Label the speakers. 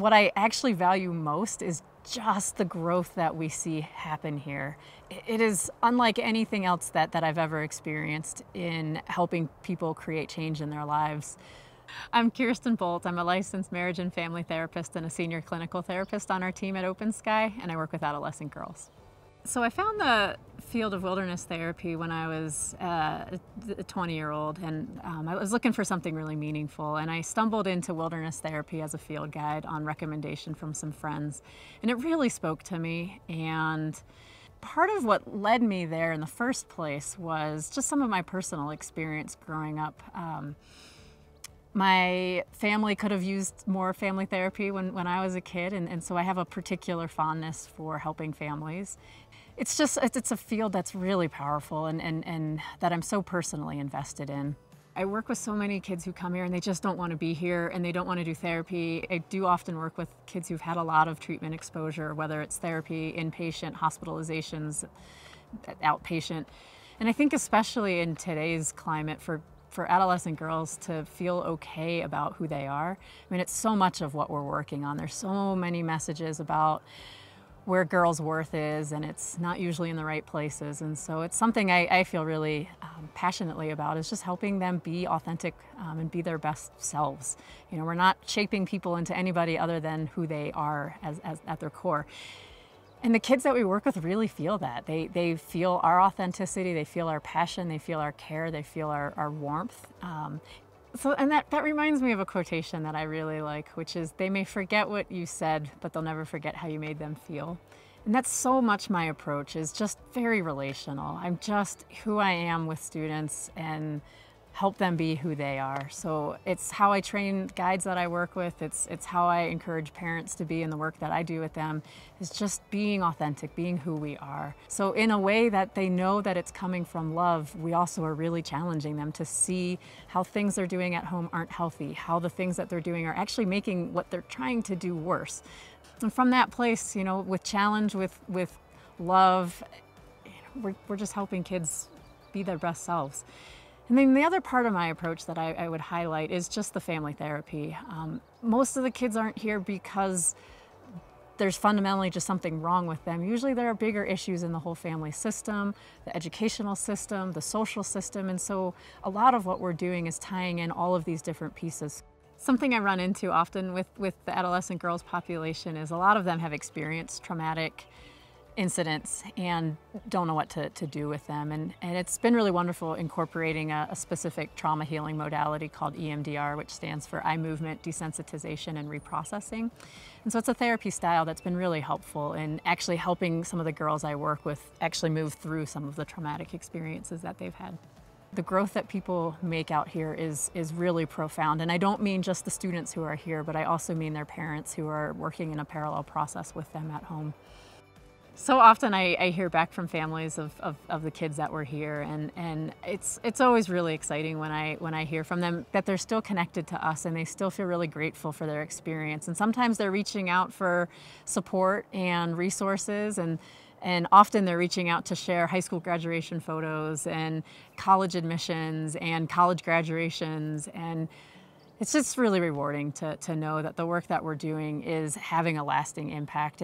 Speaker 1: what I actually value most is just the growth that we see happen here. It is unlike anything else that, that I've ever experienced in helping people create change in their lives. I'm Kirsten Bolt. I'm a licensed marriage and family therapist and a senior clinical therapist on our team at Open Sky, and I work with adolescent girls. So I found the field of wilderness therapy when I was uh, a 20 year old and um, I was looking for something really meaningful and I stumbled into wilderness therapy as a field guide on recommendation from some friends and it really spoke to me and part of what led me there in the first place was just some of my personal experience growing up. Um, my family could have used more family therapy when, when I was a kid, and, and so I have a particular fondness for helping families. It's just, it's a field that's really powerful and, and, and that I'm so personally invested in. I work with so many kids who come here and they just don't want to be here and they don't want to do therapy. I do often work with kids who've had a lot of treatment exposure, whether it's therapy, inpatient, hospitalizations, outpatient. And I think especially in today's climate for for adolescent girls to feel okay about who they are. I mean, it's so much of what we're working on. There's so many messages about where girls' worth is, and it's not usually in the right places. And so it's something I, I feel really um, passionately about is just helping them be authentic um, and be their best selves. You know, we're not shaping people into anybody other than who they are as, as at their core. And the kids that we work with really feel that. They, they feel our authenticity, they feel our passion, they feel our care, they feel our, our warmth. Um, so, and that, that reminds me of a quotation that I really like, which is, they may forget what you said, but they'll never forget how you made them feel. And that's so much my approach is just very relational. I'm just who I am with students and help them be who they are. So it's how I train guides that I work with. It's it's how I encourage parents to be in the work that I do with them. It's just being authentic, being who we are. So in a way that they know that it's coming from love, we also are really challenging them to see how things they're doing at home aren't healthy, how the things that they're doing are actually making what they're trying to do worse. And from that place, you know, with challenge, with with love, you know, we're, we're just helping kids be their best selves. And then the other part of my approach that I, I would highlight is just the family therapy. Um, most of the kids aren't here because there's fundamentally just something wrong with them. Usually there are bigger issues in the whole family system, the educational system, the social system, and so a lot of what we're doing is tying in all of these different pieces. Something I run into often with, with the adolescent girls population is a lot of them have experienced traumatic incidents and don't know what to, to do with them. And, and it's been really wonderful incorporating a, a, specific trauma healing modality called EMDR, which stands for eye movement desensitization and reprocessing. And so it's a therapy style that's been really helpful in actually helping some of the girls I work with actually move through some of the traumatic experiences that they've had. The growth that people make out here is, is really profound. And I don't mean just the students who are here, but I also mean their parents who are working in a parallel process with them at home. So often I, I hear back from families of, of, of, the kids that were here and, and it's, it's always really exciting when I, when I hear from them that they're still connected to us and they still feel really grateful for their experience. And sometimes they're reaching out for support and resources and, and often they're reaching out to share high school graduation photos and college admissions and college graduations and it's just really rewarding to, to know that the work that we're doing is having a lasting impact.